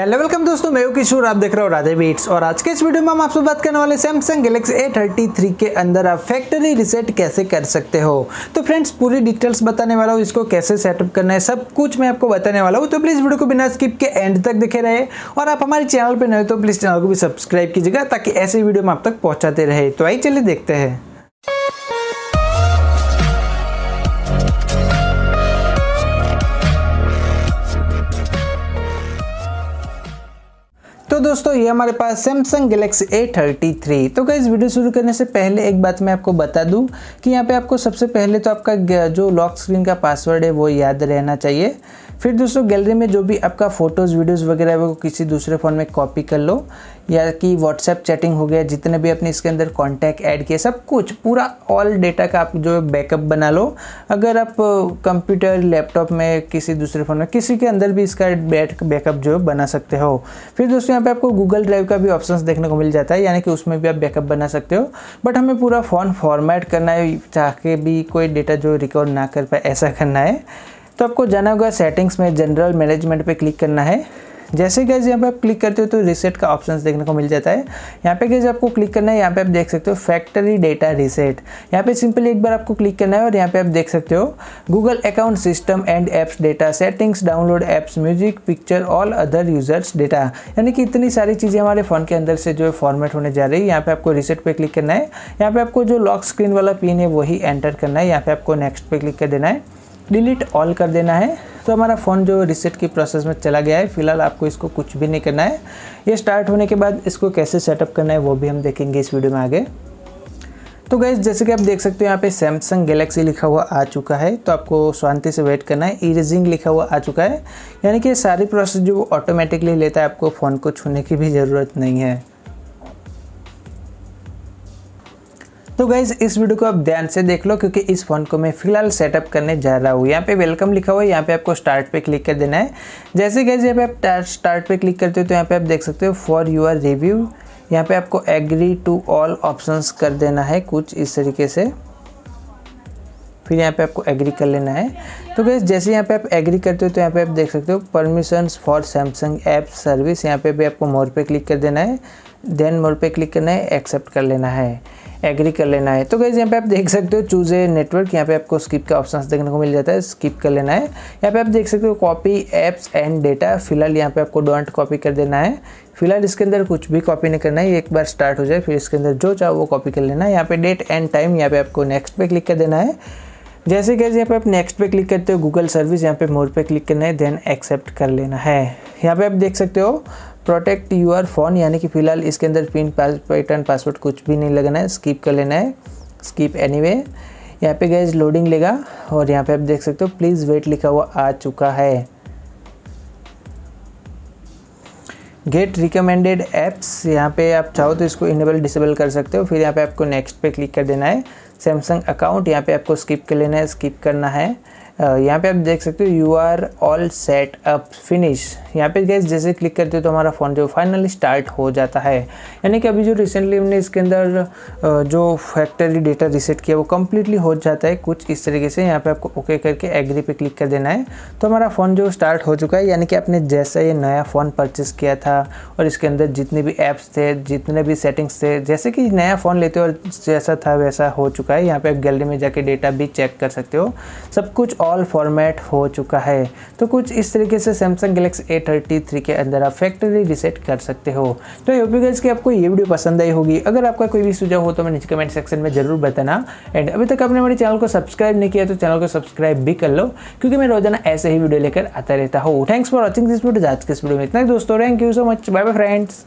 Hello welcome दोस्तों, मैं किशोर, आप देख रहे हो राधे बीट्स और आज के इस वीडियो में हम आपसे बात करने वाले सैमसंग गैलेक्सी A33 के अंदर आप फैक्ट्री रिसेट कैसे कर सकते हो? तो फ्रेंड्स पूरी डिटेल्स बताने वाला हूँ, इसको कैसे सेटअप करना है, सब कुछ मैं आपको बताने वाला हूँ। तो प्लीज़ वीडियो को बिना स्किप के एंड तक देखे रहे। और आप हमारे चैनल पर नए तो प्लीज़ चैनल को भी सब्सक्राइब कीजिएगा, ताकि ऐसे वीडियो में आप तक पहुँचाते रहे। तो आइए चलिए देखते हैं। दोस्तों, ये हमारे पास सैमसंग गैलेक्सी A33 तो क्या वीडियो शुरू करने से पहले एक बात मैं आपको बता दूँ कि यहाँ पे आपको सबसे पहले तो आपका जो लॉक स्क्रीन का पासवर्ड है, वो याद रहना चाहिए। फिर दोस्तों गैलरी में जो भी आपका फ़ोटोज़ वीडियोज़ वगैरह है, वो किसी दूसरे फ़ोन में कॉपी कर लो। या कि व्हाट्सएप चैटिंग हो गया, जितने भी अपने इसके अंदर कॉन्टैक्ट ऐड किए, सब कुछ, पूरा ऑल डेटा का आप जो बैकअप बना लो। अगर आप कंप्यूटर लैपटॉप में, किसी दूसरे फ़ोन में, किसी के अंदर भी इसका बैक बैकअप जो बना सकते हो। फिर दोस्तों, यहाँ पे आपको गूगल ड्राइव का भी ऑप्शन देखने को मिल जाता है, यानी कि उसमें भी आप बैकअप बना सकते हो। बट हमें पूरा फ़ोन फॉर्मेट करना है चाह के भी कोई डेटा जो रिकॉर्ड ना कर पाए, ऐसा करना है। तो आपको जाना होगा सेटिंग्स में जनरल मैनेजमेंट पे क्लिक करना है। जैसे गैस यहाँ पे आप क्लिक करते हो तो रिसेट का ऑप्शन देखने को मिल जाता है। यहाँ पे गैस आपको क्लिक करना है, यहाँ पे आप देख सकते हो फैक्ट्री डेटा रिसेट यहाँ पे सिंपली एक बार आपको क्लिक करना है और यहाँ पे आप देख सकते हो Google account system and apps data settings download apps music picture all other users data यानी कि इतनी सारी चीज़ें हमारे फ़ोन के अंदर से जो है फॉर्मेट होने जा रही है। यहाँ पे आपको रिसेट पे क्लिक करना है। यहाँ पे आपको जो लॉक स्क्रीन वाला पिन है, वही एंटर करना है। यहाँ पे आपको नेक्स्ट पे क्लिक कर देना है। डिलीट ऑल कर देना है। तो हमारा फ़ोन जो रिसेट की प्रोसेस में चला गया है, फ़िलहाल आपको इसको कुछ भी नहीं करना है। ये स्टार्ट होने के बाद इसको कैसे सेटअप करना है, वो भी हम देखेंगे इस वीडियो में आगे। तो गैस जैसे कि आप देख सकते हो, यहाँ पे सैमसंग गैलेक्सी लिखा हुआ आ चुका है। तो आपको शांति से वेट करना है। इरेजिंग लिखा हुआ आ चुका है। यानी कि सारी प्रोसेस जो ऑटोमेटिकली लेता है, आपको फ़ोन को छूने की भी ज़रूरत नहीं है। तो गाइज़ इस वीडियो को आप ध्यान से देख लो, क्योंकि इस फ़ोन को मैं फ़िलहाल सेटअप करने जा रहा हूँ। यहाँ पे वेलकम लिखा हुआ है, यहाँ पे आपको स्टार्ट पे क्लिक कर देना है। जैसे गाइज़ यहाँ पे आप स्टार्ट पे क्लिक करते हो तो यहाँ पे आप देख सकते हो फॉर यूर रिव्यू यहाँ पे आपको एग्री टू ऑल ऑप्शंस कर देना है कुछ इस तरीके से। फिर यहाँ पे आपको एग्री कर लेना है। तो गैस जैसे यहाँ पे आप एग्री करते हो तो यहाँ पे आप देख सकते हो permissions for Samsung app service यहाँ पे भी आपको मोर पे क्लिक कर देना है। देन मोर पे क्लिक करना है एक्सेप्ट कर लेना है। एग्री कर लेना है। तो गैस यहाँ पे आप देख सकते हो चूज़ ए नेटवर्क यहाँ पे आपको स्किप का ऑप्शन देखने को मिल जाता है स्किप कर लेना है। यहाँ पे आप देख सकते हो कॉपी एप्स एंड डेटा फ़िलहाल यहाँ पे आपको डोंट कॉपी कर देना है। फ़िलहाल इसके अंदर कुछ भी कॉपी नहीं करना है, एक बार स्टार्ट हो जाए, फिर इसके अंदर जो चाहो वो कॉपी कर लेना है। यहाँ पे डेट एंड टाइम यहाँ पे आपको नेक्स्ट पे क्लिक कर देना है। जैसे कैसे यहाँ पे आप नेक्स्ट पे क्लिक करते हो गूगल सर्विस यहाँ पे मोर पे क्लिक करना है देन एक्सेप्ट कर लेना है। यहाँ पे आप देख सकते हो प्रोटेक्ट यूर फ़ोन यानी कि फ़िलहाल इसके अंदर पिन पैटर्न पासवर्ड कुछ भी नहीं लगना है स्किप कर लेना है स्किप एनी वे यहाँ पे गैस लोडिंग लेगा, और यहाँ पे आप देख सकते हो प्लीज़ वेट लिखा हुआ आ चुका है. गेट रिकमेंडेड ऐप्स यहाँ पे आप चाहो तो इसको इनेबल डिसेबल कर सकते हो, फिर यहाँ पे आपको नेक्स्ट पे क्लिक कर देना है. सैमसंग अकाउंट यहाँ पे आपको स्किप कर लेना है स्किप करना है. यहाँ पे आप देख सकते हो you are all set up finish यहाँ पे गैस जैसे क्लिक करते हो तो हमारा फ़ोन जो फाइनली स्टार्ट हो जाता है. यानी कि अभी जो रिसेंटली हमने इसके अंदर जो फैक्ट्री डेटा रिसेट किया, वो कम्प्लीटली हो जाता है. कुछ इस तरीके से यहाँ पे आपको ओके करके एग्री पे क्लिक कर देना है. तो हमारा फ़ोन जो स्टार्ट हो चुका है, यानी कि आपने जैसा ये नया फ़ोन परचेस किया था और इसके अंदर जितने भी ऐप्स थे, जितने भी सेटिंग्स थे, जैसे कि नया फ़ोन लेते हो और जैसा था वैसा हो चुका है. यहाँ पर आप गैलरी में जाके डेटा भी चेक कर सकते हो. सब कुछ ऑल फॉर्मेट हो चुका है। तो कुछ इस तरीके से सैमसंग गैलेक्सी ए के अंदर आप फैक्ट्री रिसेट कर सकते हो। तो यूपी गाइज़ की आपको ये वीडियो पसंद आई होगी। अगर आपका कोई भी सुझाव हो तो मैं नीचे कमेंट सेक्शन में ज़रूर बताना। एंड अभी तक आपने हमारे चैनल को सब्सक्राइब नहीं किया तो चैनल को सब्सक्राइब भी कर लो, क्योंकि मैं रोज़ाना ऐसे ही वीडियो लेकर आता रहता हूँ। Thanks for watching this video आज के इस वीडियो में इतना दोस्तों। Thank you so much bye bye friends